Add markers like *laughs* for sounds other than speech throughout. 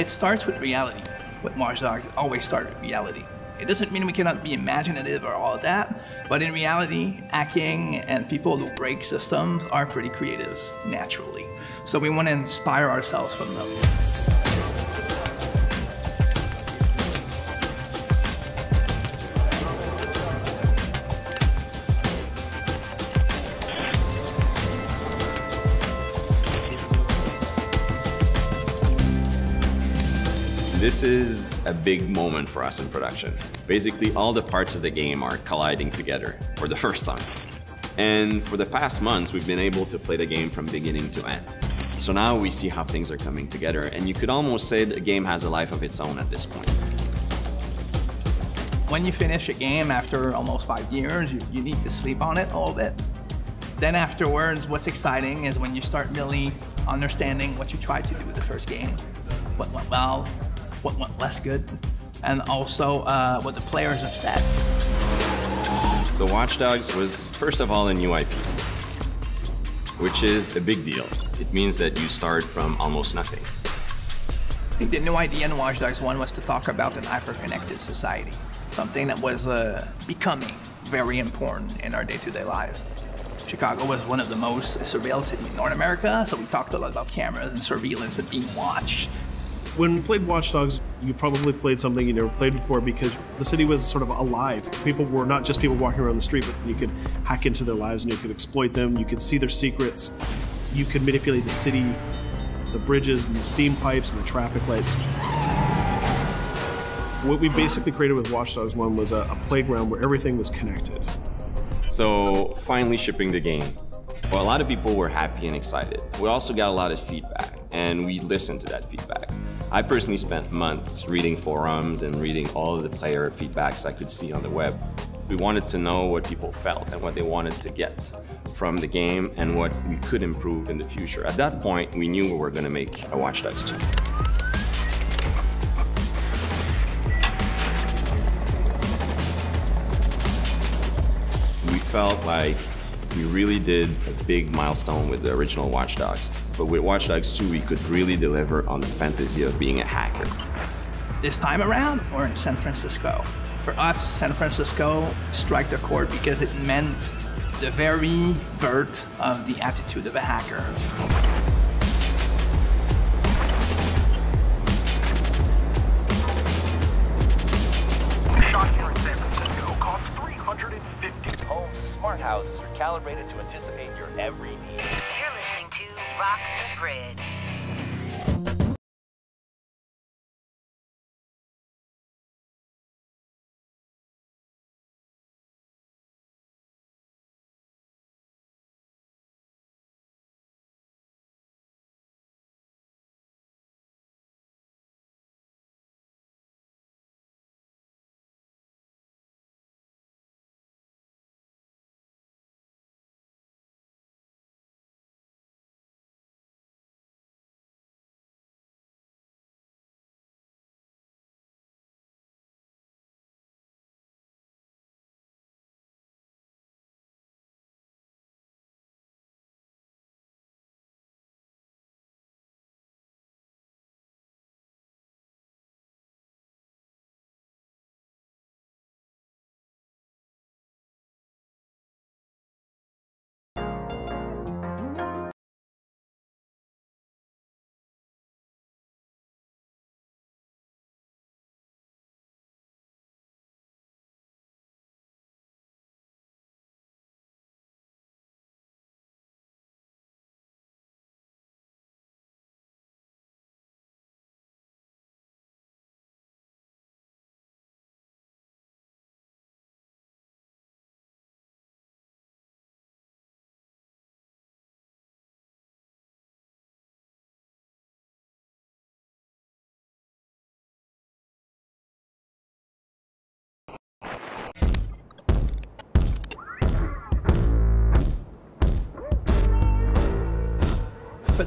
It starts with reality. With Watch Dogs, it always starts with reality. It doesn't mean we cannot be imaginative or all of that, but in reality, hacking and people who break systems are pretty creative naturally. So we want to inspire ourselves from them. This is a big moment for us in production. Basically, all the parts of the game are colliding together for the *laughs* first time. And for the past months, we've been able to play the game from beginning to end. So now we see how things are coming together, and you could almost say the game has a life of its own at this point. When you finish a game after almost five years, you, you need to sleep on it a little bit. Then afterwards, what's exciting is when you start really understanding what you tried to do with the first game, what went well, what went less good, and also uh, what the players have said. So Watch Dogs was, first of all, a new IP, which is a big deal. It means that you start from almost nothing. I think the new idea in Watch Dogs 1 was to talk about an hyper-connected society, something that was uh, becoming very important in our day-to-day lives. Chicago was one of the most surveilled cities in North America, so we talked a lot about cameras and surveillance and being watched. When we played Watch Dogs, you probably played something you never played before because the city was sort of alive. People were not just people walking around the street, but you could hack into their lives and you could exploit them. You could see their secrets. You could manipulate the city, the bridges and the steam pipes and the traffic lights. What we basically created with Watch Dogs 1 was a, a playground where everything was connected. So finally shipping the game. Well, a lot of people were happy and excited. We also got a lot of feedback, and we listened to that feedback. I personally spent months reading forums and reading all of the player feedbacks I could see on the web. We wanted to know what people felt and what they wanted to get from the game and what we could improve in the future. At that point, we knew we were going to make a Watch Dogs 2. We felt like we really did a big milestone with the original Watch Dogs. But with Watch Dogs 2, we could really deliver on the fantasy of being a hacker. This time around, we're in San Francisco. For us, San Francisco struck the chord because it meant the very birth of the attitude of a hacker. Shot here in San Francisco costs 350. Homes and smart houses are calibrated to anticipate your every need.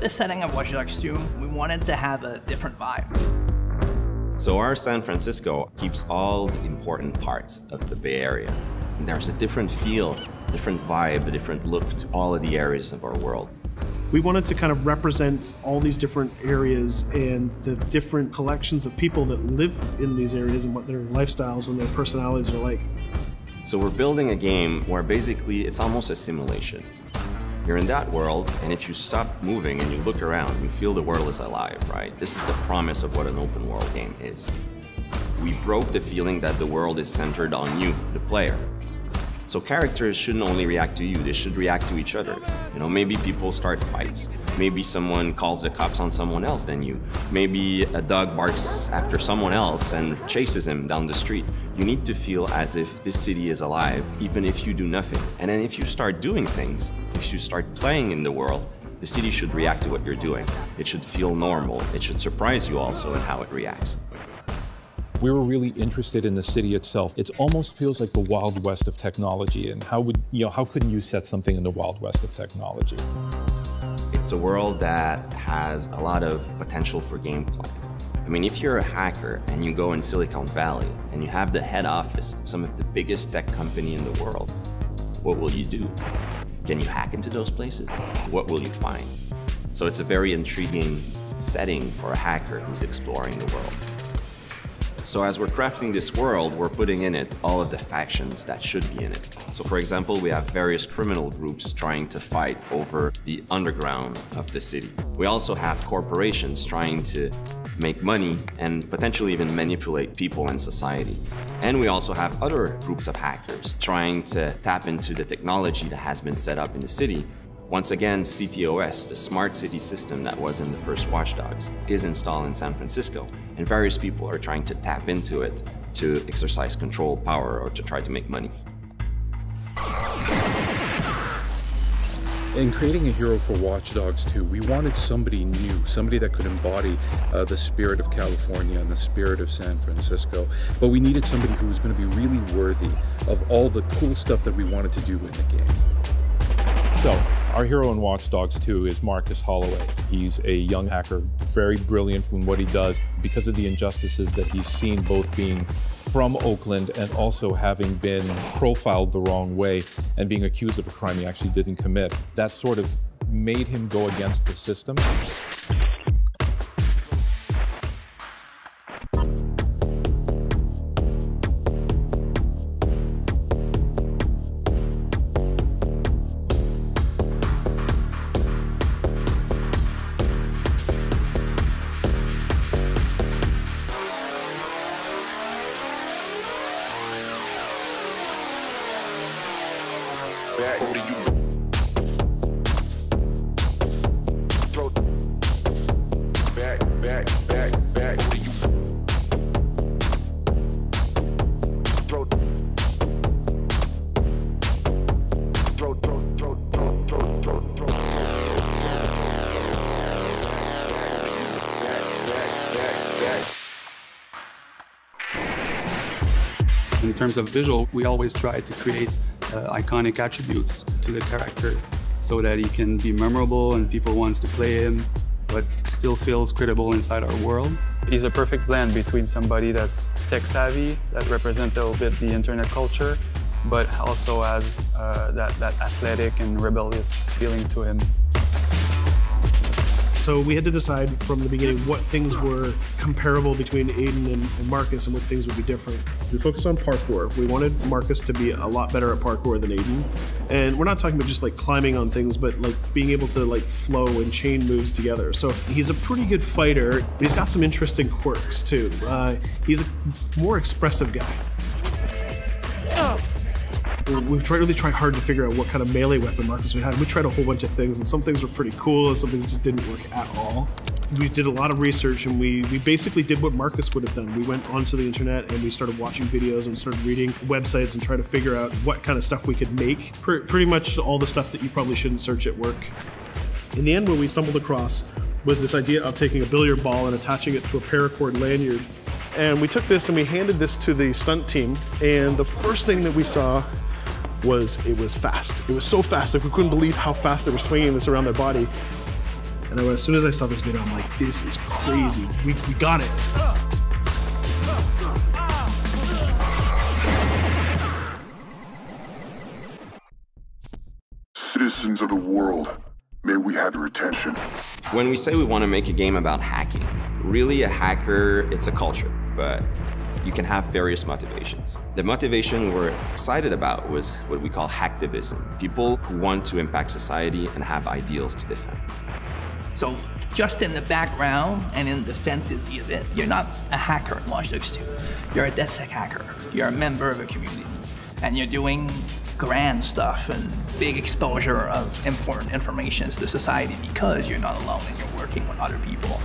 For this setting of Watch Dogs 2, we wanted to have a different vibe. So our San Francisco keeps all the important parts of the Bay Area. And there's a different feel, different vibe, a different look to all of the areas of our world. We wanted to kind of represent all these different areas and the different collections of people that live in these areas and what their lifestyles and their personalities are like. So we're building a game where basically it's almost a simulation. You're in that world, and if you stop moving and you look around, you feel the world is alive, right? This is the promise of what an open world game is. We broke the feeling that the world is centered on you, the player. So characters shouldn't only react to you, they should react to each other. You know, maybe people start fights. Maybe someone calls the cops on someone else than you. Maybe a dog barks after someone else and chases him down the street. You need to feel as if this city is alive, even if you do nothing. And then if you start doing things, if you start playing in the world, the city should react to what you're doing. It should feel normal. It should surprise you also in how it reacts. We were really interested in the city itself. It almost feels like the Wild West of technology. And how would, you know, how couldn't you set something in the Wild West of technology? It's a world that has a lot of potential for gameplay. I mean, if you're a hacker and you go in Silicon Valley and you have the head office of some of the biggest tech company in the world, what will you do? Can you hack into those places? What will you find? So it's a very intriguing setting for a hacker who's exploring the world. So as we're crafting this world, we're putting in it all of the factions that should be in it. So for example, we have various criminal groups trying to fight over the underground of the city. We also have corporations trying to make money and potentially even manipulate people and society. And we also have other groups of hackers trying to tap into the technology that has been set up in the city once again, CTOS, the smart city system that was in the first Watch Dogs, is installed in San Francisco, and various people are trying to tap into it to exercise control, power, or to try to make money. In creating a hero for Watch Dogs 2, we wanted somebody new, somebody that could embody uh, the spirit of California and the spirit of San Francisco. But we needed somebody who was going to be really worthy of all the cool stuff that we wanted to do in the game. So, our hero in Watch Dogs 2 is Marcus Holloway. He's a young hacker, very brilliant in what he does because of the injustices that he's seen, both being from Oakland and also having been profiled the wrong way and being accused of a crime he actually didn't commit. That sort of made him go against the system. Back, back, back, to you. In terms of visual, we always try to create uh, iconic attributes to the character so that he can be memorable and people wants to play him, but still feels credible inside our world. He's a perfect blend between somebody that's tech savvy, that represents a little bit the internet culture, but also has uh, that, that athletic and rebellious feeling to him. So we had to decide from the beginning what things were comparable between Aiden and, and Marcus and what things would be different. We focused on parkour. We wanted Marcus to be a lot better at parkour than Aiden. And we're not talking about just like climbing on things, but like being able to like flow and chain moves together. So he's a pretty good fighter, but he's got some interesting quirks too. Uh, he's a more expressive guy. We- tried, really tried hard to figure out what kind of melee weapon Marcus we had. We tried a whole bunch of things, and some things were pretty cool, and some things just didn't work at all. We did a lot of research, and we, we basically did what Marcus would have done. We went onto the internet and we started watching videos and started reading websites and trying to figure out what kind of stuff we could make. Pre- pretty much all the stuff that you probably shouldn't search at work. In the end, what we stumbled across was this idea of taking a billiard ball and attaching it to a paracord lanyard. And we took this and we handed this to the stunt team. And the first thing that we saw was it was fast. It was so fast, like we couldn't believe how fast they were swinging this around their body. And I, as soon as I saw this video, I'm like, this is crazy. We, we got it. Citizens of the world, May we have your attention? When we say we want to make a game about hacking, really a hacker, it's a culture, but you can have various motivations. The motivation we're excited about was what we call hacktivism people who want to impact society and have ideals to defend. So, just in the background and in of it, you're not a hacker in Watch Dogs 2. You're a DedSec hacker. You're a member of a community. And you're doing grand stuff and big exposure of important information to society because you're not alone and you're working with other people.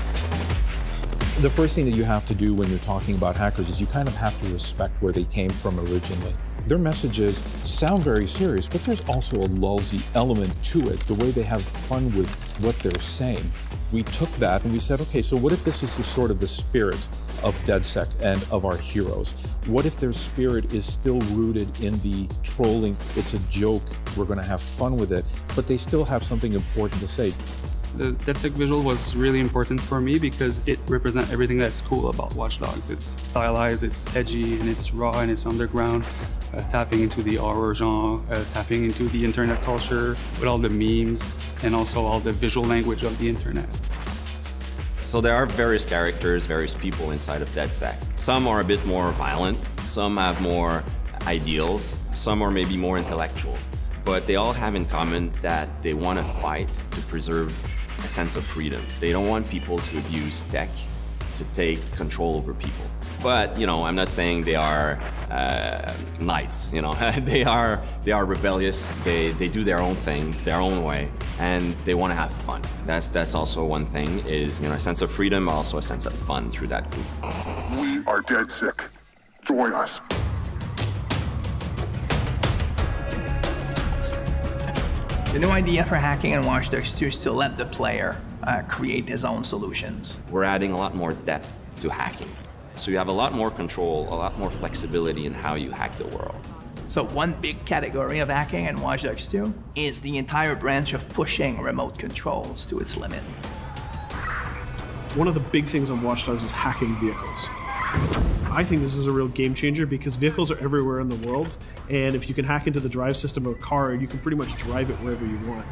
The first thing that you have to do when you're talking about hackers is you kind of have to respect where they came from originally. Their messages sound very serious, but there's also a lousy element to it, the way they have fun with what they're saying. We took that and we said, okay, so what if this is the sort of the spirit of DedSec and of our heroes? What if their spirit is still rooted in the trolling? It's a joke, we're going to have fun with it, but they still have something important to say. The DedSec visual was really important for me because it represents everything that's cool about Watch Dogs. It's stylized, it's edgy, and it's raw, and it's underground, uh, tapping into the horror genre, uh, tapping into the internet culture with all the memes, and also all the visual language of the internet. So there are various characters, various people inside of DedSec. Some are a bit more violent, some have more ideals, some are maybe more intellectual. But they all have in common that they want to fight to preserve a sense of freedom. They don't want people to abuse tech to take control over people. But you know, I'm not saying they are uh, knights. You know, *laughs* they are they are rebellious. They they do their own things, their own way, and they want to have fun. That's that's also one thing. Is you know a sense of freedom, also a sense of fun through that group. We are DedSec. Join us. The new idea for hacking in Watch Dogs 2 is to let the player uh, create his own solutions. We're adding a lot more depth to hacking. So you have a lot more control, a lot more flexibility in how you hack the world. So one big category of hacking in Watch Dogs 2 is the entire branch of pushing remote controls to its limit. One of the big things on Watch Dogs is hacking vehicles. I think this is a real game changer because vehicles are everywhere in the world, and if you can hack into the drive system of a car, you can pretty much drive it wherever you want.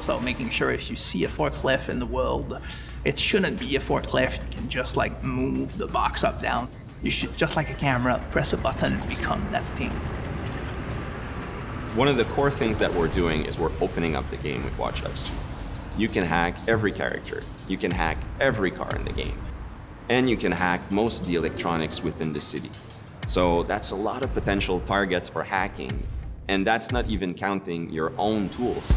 So making sure if you see a forklift in the world, it shouldn't be a forklift. You can just like move the box up down. You should just like a camera, press a button and become that thing. One of the core things that we're doing is we're opening up the game with Watch Dogs 2. You can hack every character. You can hack every car in the game. And you can hack most of the electronics within the city. So that's a lot of potential targets for hacking. And that's not even counting your own tools.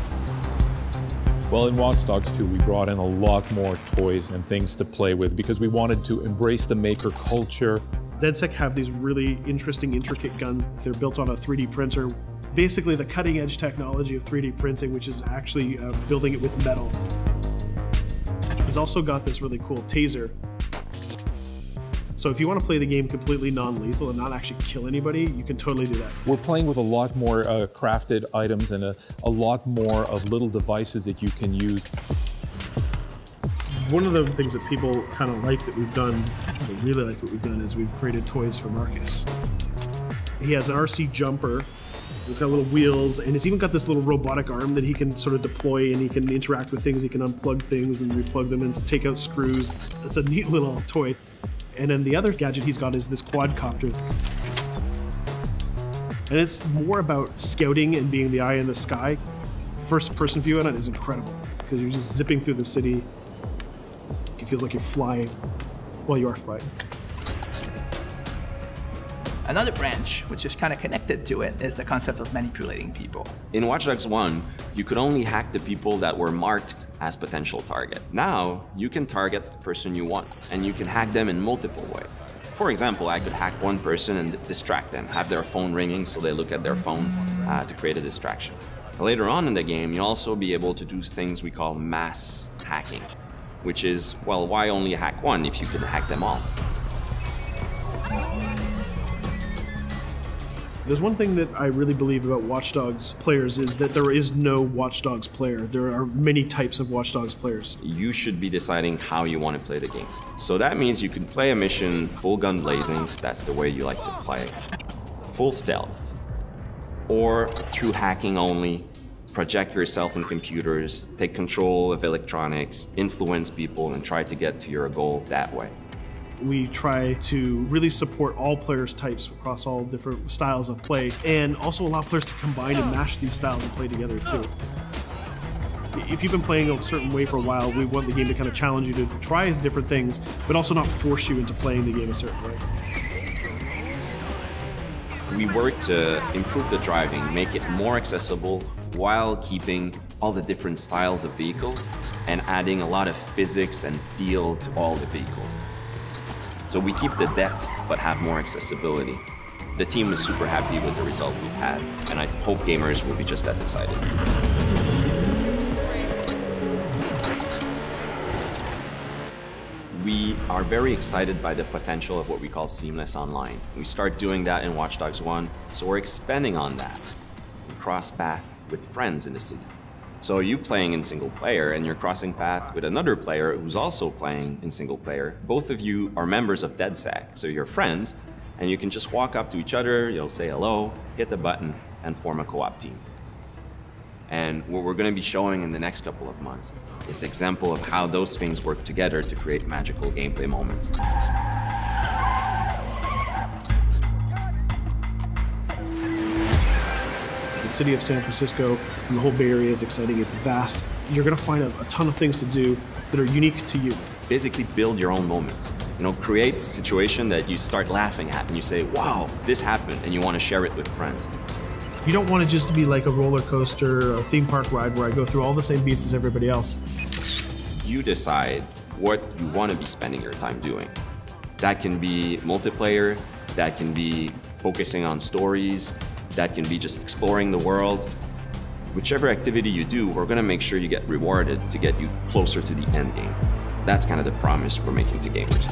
Well, in Watch Dogs 2, we brought in a lot more toys and things to play with because we wanted to embrace the maker culture. DedSec have these really interesting, intricate guns. They're built on a 3D printer. Basically, the cutting edge technology of 3D printing, which is actually uh, building it with metal. It's also got this really cool taser. So if you want to play the game completely non-lethal and not actually kill anybody, you can totally do that. We're playing with a lot more uh, crafted items and a, a lot more of little devices that you can use. One of the things that people kind of like that we've done, they really like what we've done, is we've created toys for Marcus. He has an RC jumper. It's got little wheels, and it's even got this little robotic arm that he can sort of deploy, and he can interact with things. He can unplug things and replug them and take out screws. It's a neat little toy. And then the other gadget he's got is this quadcopter. And it's more about scouting and being the eye in the sky. First person view on it is incredible because you're just zipping through the city. It feels like you're flying. Well, you are flying. Another branch, which is kind of connected to it, is the concept of manipulating people. In Watch Dogs 1, you could only hack the people that were marked as potential target. Now, you can target the person you want, and you can hack them in multiple ways. For example, I could hack one person and distract them, have their phone ringing so they look at their phone uh, to create a distraction. Later on in the game, you'll also be able to do things we call mass hacking, which is, well, why only hack one if you can hack them all? There's one thing that I really believe about Watch Dogs players is that there is no Watch Dogs player. There are many types of Watch Dogs players. You should be deciding how you want to play the game. So that means you can play a mission full gun blazing, that's the way you like to play, it. full stealth, or through hacking only, project yourself in computers, take control of electronics, influence people, and try to get to your goal that way. We try to really support all players' types across all different styles of play and also allow players to combine and mash these styles and play together too. If you've been playing a certain way for a while, we want the game to kind of challenge you to try different things, but also not force you into playing the game a certain way. We work to improve the driving, make it more accessible while keeping all the different styles of vehicles and adding a lot of physics and feel to all the vehicles. So we keep the depth but have more accessibility. The team was super happy with the result we've had, and I hope gamers will be just as excited. We are very excited by the potential of what we call seamless online. We start doing that in Watch Dogs 1, so we're expanding on that. We cross path with friends in the city. So you playing in single player and you're crossing path with another player who's also playing in single player. Both of you are members of DedSec, so you're friends, and you can just walk up to each other, you'll say hello, hit the button, and form a co-op team. And what we're going to be showing in the next couple of months is example of how those things work together to create magical gameplay moments. The city of San Francisco and the whole Bay Area is exciting. It's vast. You're going to find a, a ton of things to do that are unique to you. Basically, build your own moments. You know, create a situation that you start laughing at and you say, wow, this happened, and you want to share it with friends. You don't want it just to be like a roller coaster or a theme park ride where I go through all the same beats as everybody else. You decide what you want to be spending your time doing. That can be multiplayer, that can be focusing on stories, that can be just exploring the world. Whichever activity you do, we're going to make sure you get rewarded to get you closer to the end game. That's kind of the promise we're making to gamers.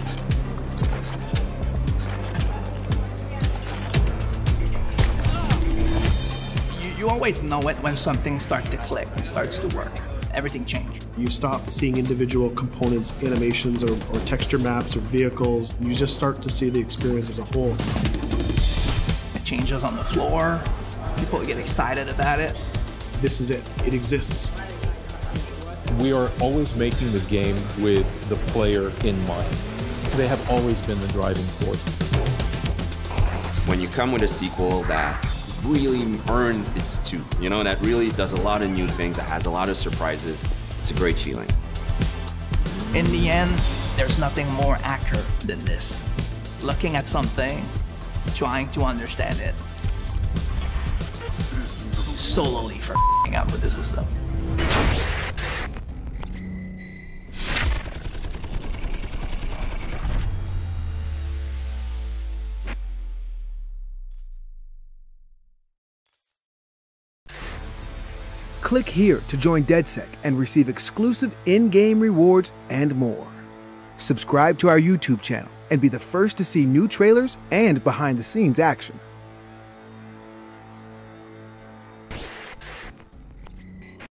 You, you always know it when something starts to click, it starts to work. Everything changes. You stop seeing individual components, animations, or, or texture maps, or vehicles. You just start to see the experience as a whole. It changes on the floor. People get excited about it. This is it. It exists. We are always making the game with the player in mind. They have always been the driving force. When you come with a sequel that really earns its due, you know, that really does a lot of new things, that has a lot of surprises, it's a great feeling. In the end, there's nothing more accurate than this. Looking at something, trying to understand it. Solely for up with the system. Click here to join DedSec and receive exclusive in-game rewards and more. Subscribe to our YouTube channel and be the first to see new trailers and behind-the-scenes action.